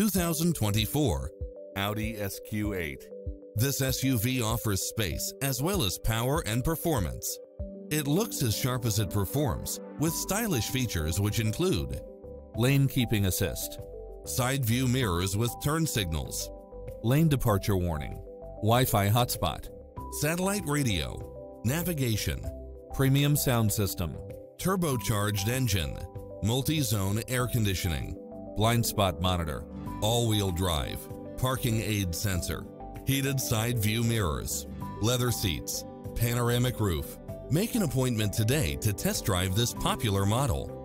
2024 Audi SQ8. This SUV offers space as well as power and performance. It looks as sharp as it performs, with stylish features which include lane keeping assist, side view mirrors with turn signals, lane departure warning, Wi-Fi hotspot, satellite radio, navigation, premium sound system, turbocharged engine, multi-zone air conditioning, blind spot monitor, all-wheel drive, parking aid sensor, heated side view mirrors, leather seats, panoramic roof. Make an appointment today to test drive this popular model.